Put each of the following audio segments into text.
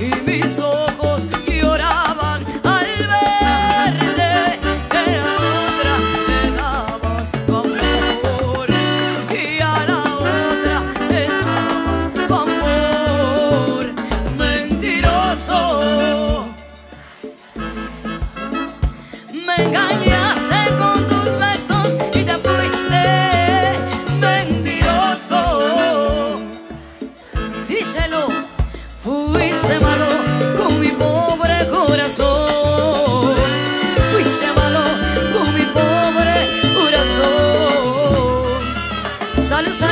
y mis Solución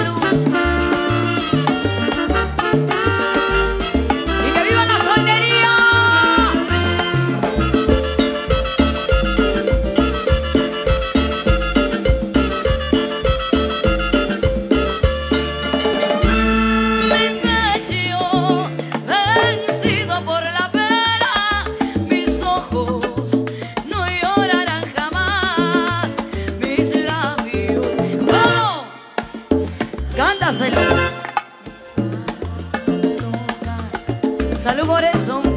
salud por eso.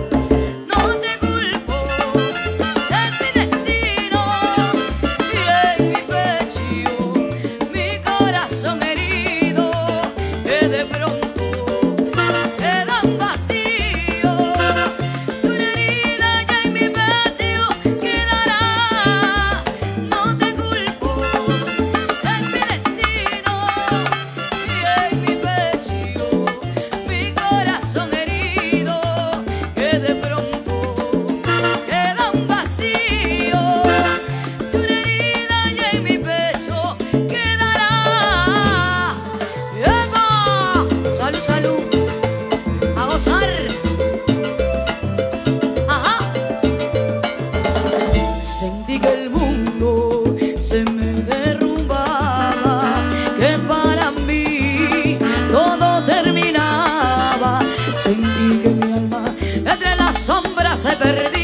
se perdió.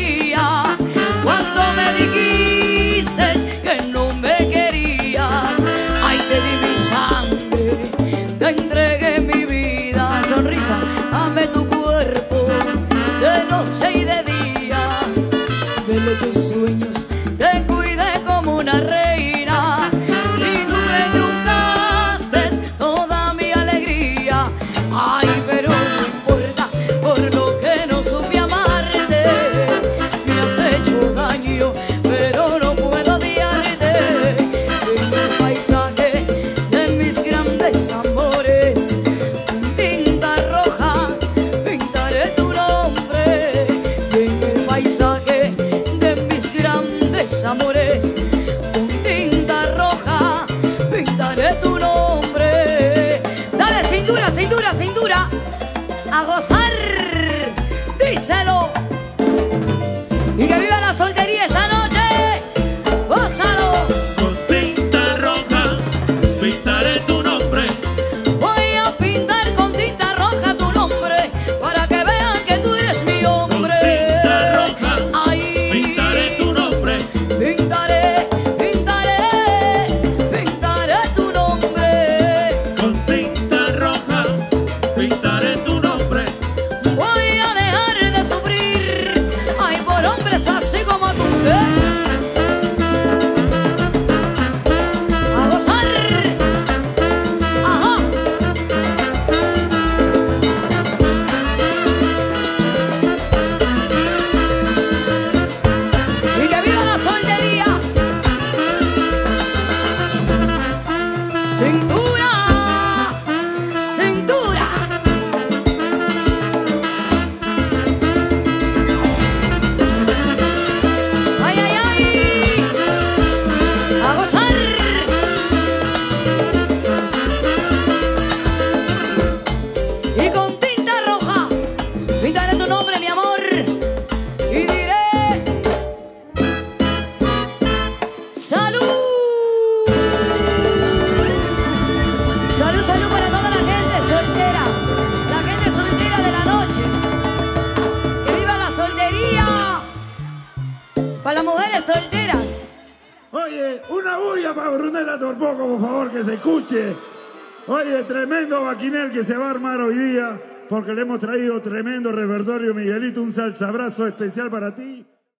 gozar. Díselo. Una bulla para Brunella Torpoco, por favor, que se escuche. Oye, tremendo vaquinel que se va a armar hoy día, porque le hemos traído tremendo repertorio, Miguelito, un salsabrazo especial para ti.